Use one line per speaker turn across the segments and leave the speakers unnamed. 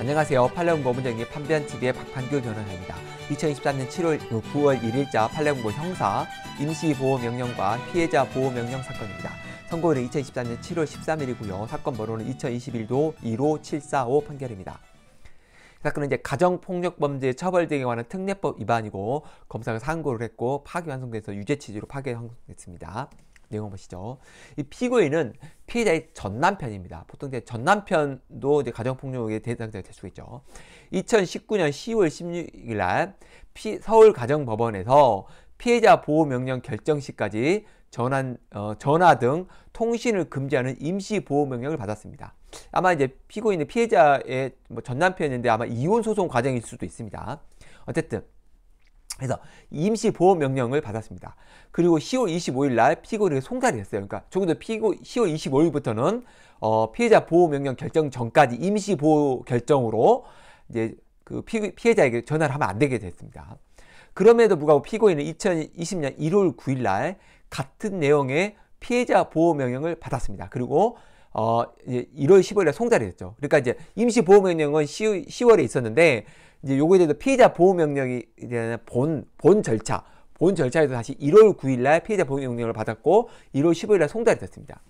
안녕하세요. 판례공보문정의 판변TV의 박판규 변호사입니다. 2023년 7월 9월 1일자 판례공보 형사 임시보호명령과 피해자 보호명령 사건입니다. 선고일은 2023년 7월 13일이고요. 사건 번호는 2021도 15745 판결입니다. 사건은 이제 가정폭력범죄 처벌 등에 관한 특례법 위반이고 검사가 상고를 했고 파기환송돼서 유죄 취지로 파기 환송됐습니다. 내용 보시죠. 이 피고인은 피해자의 전 남편입니다. 보통 전 남편도 이제 가정폭력의 대상자가 될 수 있죠. 2019년 10월 16일 날 피, 서울 가정법원에서 피해자 보호 명령 결정 시까지 전환, 어, 전화 등 통신을 금지하는 임시 보호 명령을 받았습니다. 아마 이제 피고인은 피해자의 뭐 전 남편인데 아마 이혼 소송 과정일 수도 있습니다. 어쨌든 그래서 임시 보호 명령을 받았습니다. 그리고 10월 25일 날 피고를 송달이 했어요. 그러니까 조금 더 피고 10월 25일부터는 어, 피해자 보호 명령 결정 전까지 임시 보호 결정으로 이제 그 피, 피해자에게 전화를 하면 안 되게 됐습니다. 그럼에도 불구하고 피고인은 2020년 1월 9일 날 같은 내용의 피해자 보호 명령을 받았습니다. 그리고 어, 이제 1월 15일에 송달이 됐죠. 그러니까 이제 임시 보호 명령은 10, 10월에 있었는데 이제 요거에 대해서 피해자 보호 명령이 대한 본, 본 절차, 본 절차에서 다시 1월 9일 날 피해자 보호 명령을 받았고 1월 15일 날 송달이 됐습니다.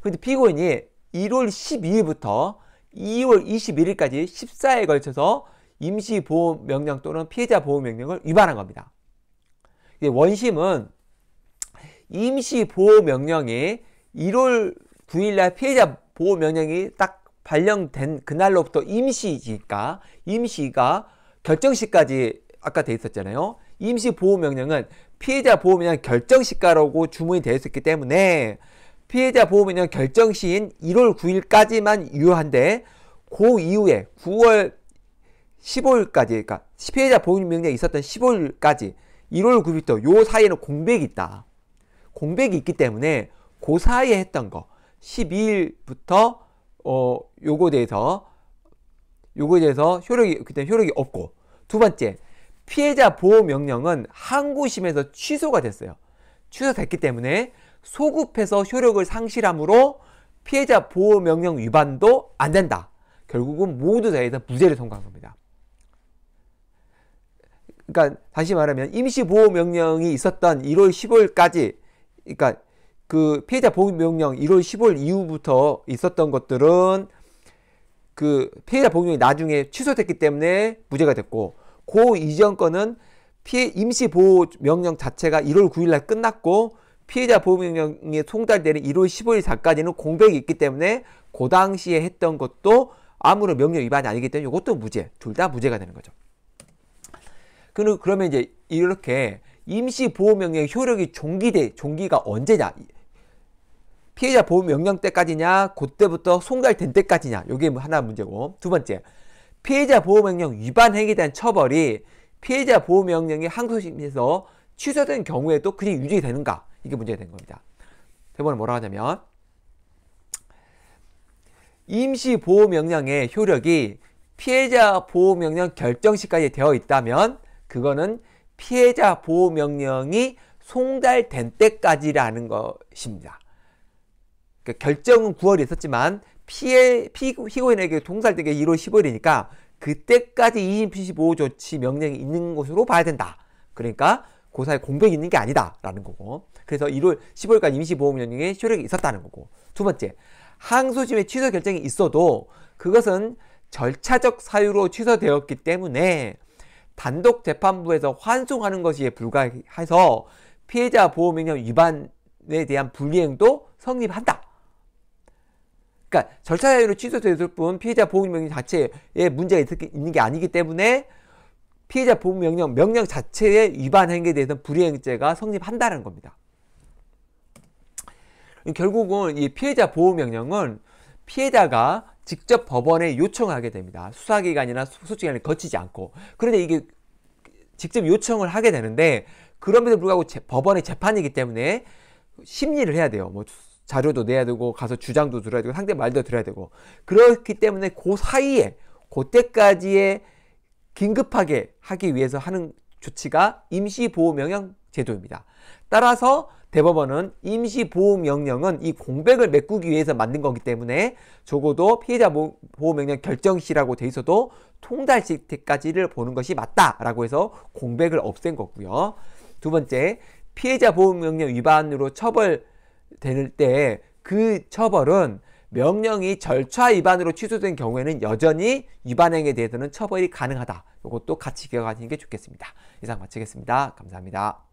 그런데 피고인이 1월 12일부터 2월 21일까지 14일에 걸쳐서 임시 보호 명령 또는 피해자 보호 명령을 위반한 겁니다. 원심은 임시 보호 명령이 1월 9일 날 피해자 보호 명령이 딱 발령된 그날로부터 임시니까 임시가 결정시까지 아까 돼 있었잖아요. 임시 보호 명령은 피해자 보호 명령 결정시가라고 주문이 되어 있었기 때문에 피해자 보호 명령 결정시인 1월 9일까지만 유효한데 그 이후에 9월 15일까지 그러니까 피해자 보호 명령이 있었던 15일까지 1월 9일부터 요 사이에는 공백이 있다. 공백이 있기 때문에 그 사이에 했던 거 12일부터 어 요거에 대해서 요거에 대해서 효력이 그때 효력이 없고 두 번째 피해자 보호 명령은 항고심에서 취소가 됐어요. 취소됐기 때문에 소급해서 효력을 상실함으로 피해자 보호 명령 위반도 안 된다. 결국은 모두 다해서 무죄를 선고한 겁니다. 그러니까 다시 말하면 임시 보호 명령이 있었던 1월 15일까지 그러니까 그 피해자 보호 명령 1월 15일 이후부터 있었던 것들은 그 피해자 보호 명령이 나중에 취소됐기 때문에 무죄가 됐고 그 이전 거는 피해 임시 보호 명령 자체가 1월 9일 날 끝났고 피해자 보호 명령이 송달되는 1월 15일 전까지는 공백이 있기 때문에 그 당시에 했던 것도 아무런 명령 위반이 아니기 때문에 이것도 무죄. 둘 다 무죄가 되는 거죠. 그러면 이제 이렇게 임시 보호 명령의 효력이 종기돼 종기가 언제냐? 피해자 보호 명령 때까지냐, 그때부터 송달된 때까지냐. 이게 하나 문제고. 두 번째, 피해자 보호 명령 위반 행위에 대한 처벌이 피해자 보호 명령이 항소심에서 취소된 경우에도 그냥 유지가 되는가? 이게 문제가 된 겁니다. 대본에 뭐라 하냐면 임시 보호 명령의 효력이 피해자 보호 명령 결정 시까지 되어 있다면 그거는 피해자 보호 명령이 송달된 때까지라는 것입니다. 그러니까 결정은 9월에 있었지만 피해 피고인에게 동살되게 1월 15일이니까 그때까지 2인 피시 보호 조치 명령이 있는 것으로 봐야 된다. 그러니까 고사에 공백이 있는 게 아니다라는 거고. 그래서 1월 15일까지 임시 보호 명령에 효력이 있었다는 거고. 두 번째, 항소심의 취소 결정이 있어도 그것은 절차적 사유로 취소되었기 때문에 단독 재판부에서 환송하는 것이 불가해서 피해자 보호 명령 위반에 대한 불이행도 성립한다. 그러니까 절차 사유로 취소됐을 뿐 피해자 보호 명령 자체에 문제가 있는 게 아니기 때문에 피해자 보호 명령 명령 자체의 위반 행위에 대해서는 불이행죄가 성립한다는 겁니다. 결국은 이 피해자 보호 명령은 피해자가 직접 법원에 요청하게 됩니다. 수사기관이나 소수기관을 거치지 않고. 그런데 이게 직접 요청을 하게 되는데 그럼에도 불구하고 제, 법원의 재판이기 때문에 심리를 해야 돼요. 뭐 자료도 내야 되고 가서 주장도 들어야 되고 상대 말도 들어야 되고 그렇기 때문에 그 사이에 그때까지의 긴급하게 하기 위해서 하는 조치가 임시보호명령 제도입니다. 따라서 대법원은 임시보호명령은 이 공백을 메꾸기 위해서 만든 거기 때문에 적어도 피해자 보- 보호명령 결정 시라고 돼 있어도 통달시 때까지를 보는 것이 맞다라고 해서 공백을 없앤 거고요. 두 번째, 피해자 보호명령 위반으로 처벌 될 때 그 처벌은 명령이 절차 위반으로 취소된 경우에는 여전히 위반행에 대해서는 처벌이 가능하다. 이것도 같이 기억하시는 게 좋겠습니다. 이상 마치겠습니다. 감사합니다.